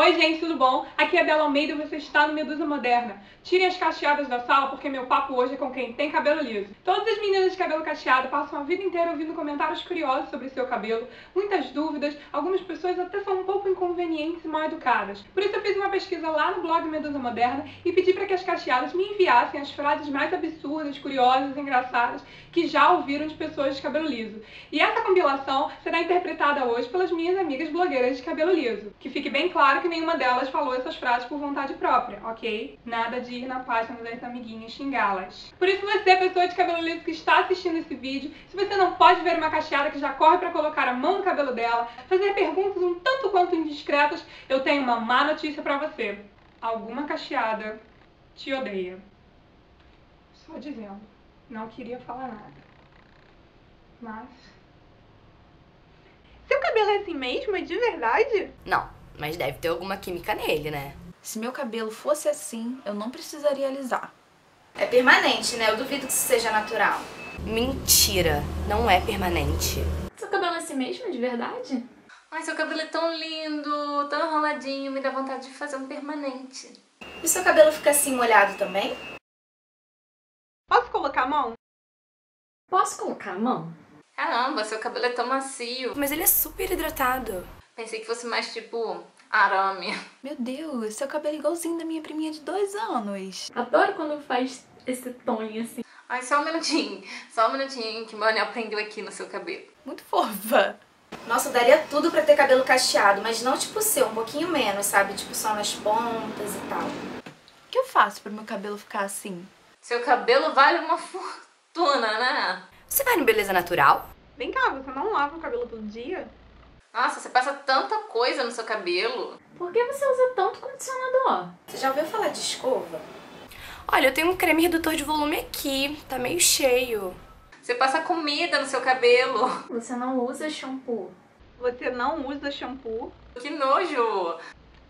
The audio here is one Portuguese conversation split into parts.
Oi gente, tudo bom? Aqui é Bela Almeida e você está no Medusa Moderna. Tirem as cacheadas da sala porque meu papo hoje é com quem tem cabelo liso. Todas as meninas de cabelo cacheado passam a vida inteira ouvindo comentários curiosos sobre seu cabelo, muitas dúvidas, algumas pessoas até são um pouco inconvenientes e mal educadas. Por isso eu fiz uma pesquisa lá no blog Medusa Moderna e pedi para que as cacheadas me enviassem as frases mais absurdas, curiosas engraçadas que já ouviram de pessoas de cabelo liso. E essa compilação será interpretada hoje pelas minhas amigas blogueiras de cabelo liso. Que fique bem claro que nenhuma delas falou essas frases por vontade própria, ok? Nada de ir na página das amiguinhas xingá-las. Por isso você, pessoa de cabelo liso que está assistindo esse vídeo, se você não pode ver uma cacheada que já corre para colocar a mão no cabelo dela, fazer perguntas um tanto quanto indiscretas, eu tenho uma má notícia para você. Alguma cacheada te odeia. Só dizendo. Não queria falar nada. Mas. Seu cabelo é assim mesmo? É de verdade? Não, mas deve ter alguma química nele, né? Se meu cabelo fosse assim, eu não precisaria alisar. É permanente, né? Eu duvido que isso seja natural. Mentira, não é permanente. Seu cabelo é assim mesmo, de verdade? Ai, seu cabelo é tão lindo, tão enroladinho, me dá vontade de fazer um permanente. E seu cabelo fica assim molhado também? Posso colocar a mão? Posso colocar a mão? Caramba, seu cabelo é tão macio. Mas ele é super hidratado. Pensei que fosse mais tipo arame. Meu Deus, seu cabelo é igualzinho da minha priminha de dois anos. Adoro quando faz esse tom assim. Ai, só um minutinho. Só um minutinho que meu anel prendeu aqui no seu cabelo. Muito fofa. Nossa, eu daria tudo pra ter cabelo cacheado, mas não tipo o seu, um pouquinho menos, sabe? Tipo só nas pontas e tal. O que eu faço pro meu cabelo ficar assim? Seu cabelo vale uma fortuna, né? Você vai no Beleza Natural? Vem cá, você não lava o cabelo todo dia? Nossa, você passa tanta coisa no seu cabelo. Por que você usa tanto condicionador? Você já ouviu falar de escova? Olha, eu tenho um creme redutor de volume aqui, tá meio cheio. Você passa comida no seu cabelo. Você não usa shampoo. Você não usa shampoo? Que nojo!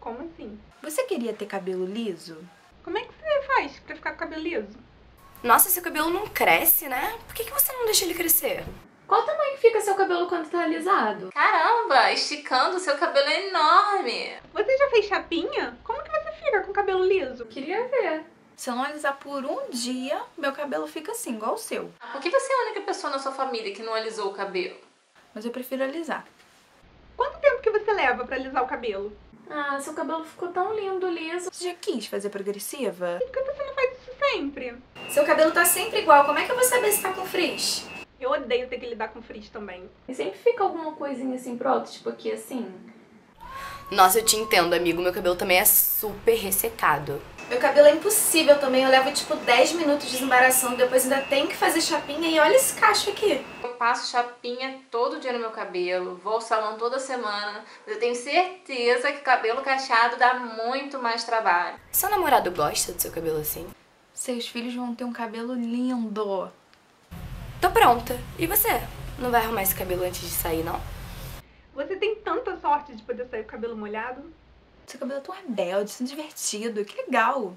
Como assim? Você queria ter cabelo liso? Como é que você faz pra ficar com o cabelo liso? Nossa, seu cabelo não cresce, né? Por que, que você não deixa ele crescer? Qual tamanho fica seu cabelo quando tá alisado? Caramba, esticando, seu cabelo é enorme. Você já fez chapinha? Como que você fica com o cabelo liso? Queria ver. Se eu não alisar por um dia, meu cabelo fica assim, igual o seu. Por que você é a única pessoa na sua família que não alisou o cabelo? Mas eu prefiro alisar. Quanto tempo que você leva pra alisar o cabelo? Ah, seu cabelo ficou tão lindo, liso. Você já quis fazer progressiva? E por que você não faz isso sempre? Seu cabelo tá sempre igual, como é que eu vou saber se tá com frizz? Eu odeio ter que lidar com frizz também. E sempre fica alguma coisinha assim pronto, tipo aqui assim. Nossa, eu te entendo, amigo. Meu cabelo também é super ressecado. Meu cabelo é impossível também, eu levo tipo 10 minutos de desembaraçando, depois ainda tenho que fazer chapinha e olha esse cacho aqui. Eu passo chapinha todo dia no meu cabelo, vou ao salão toda semana, mas eu tenho certeza que cabelo cacheado dá muito mais trabalho. Seu namorado gosta do seu cabelo assim? Seus filhos vão ter um cabelo lindo. Tô pronta. E você? Não vai arrumar esse cabelo antes de sair, não? Você tem tanta sorte de poder sair com o cabelo molhado? Seu cabelo é tão rebelde, tão divertido. Que legal.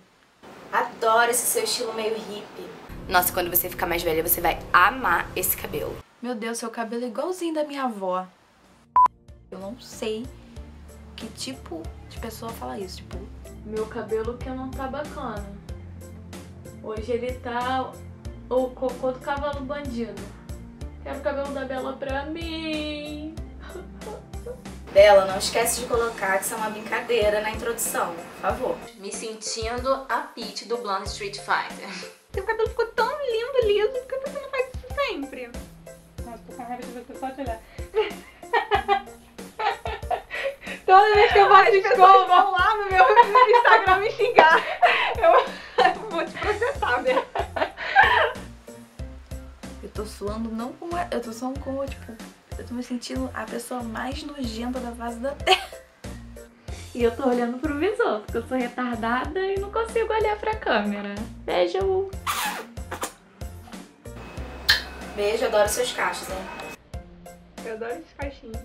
Adoro esse seu estilo meio hippie. Nossa, quando você ficar mais velha, você vai amar esse cabelo. Meu Deus, seu cabelo é igualzinho da minha avó. Eu não sei que tipo de pessoa fala isso, tipo... Meu cabelo que não tá bacana. Hoje ele tá o cocô do cavalo bandido. Quero o cabelo da Bela pra mim. Bela, não esquece de colocar que isso é uma brincadeira na introdução, por favor. Me sentindo a Peach do Blonde Street Fighter. Seu cabelo ficou tão lindo, liso, por que você não faz isso sempre? Nossa, tô com raiva de você só te olhar. Toda vez que eu faço escova, vão lá no meu Instagram me xingar. Eu vou te processar, né? Eu tô suando não como... Eu tô suando como, tipo... Eu tô me sentindo a pessoa mais nojenta da face da terra. E eu tô olhando pro visor, porque eu sou retardada e não consigo olhar pra câmera. Beijo! Beijo, adoro seus cachos, hein? Eu adoro esses cachinhos.